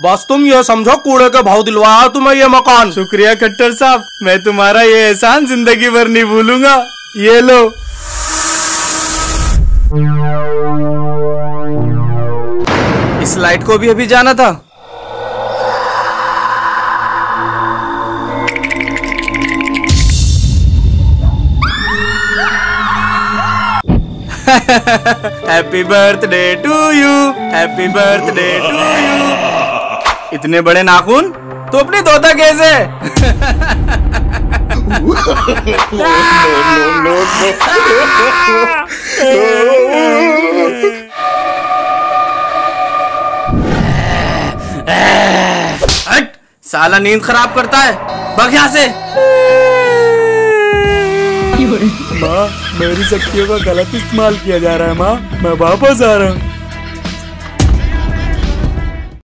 बस तुम ये समझो कूड़े के भाव दिलवाया तुम्हें ये मकान। शुक्रिया खट्टर साहब मैं तुम्हारा ये एहसान ज़िंदगी भर नहीं भूलूँगा। ये लो। इस लाइट को भी अभी जाना था। Happy birthday to you happy birthday to you इतने बड़े नाखून? तो अपने तोता कैसे साला नींद खराब करता है। भाग यहाँ से। माँ, मेरी शक्तियों का गलत इस्तेमाल किया जा रहा है, माँ। मैं वापस आ रहा हूँ।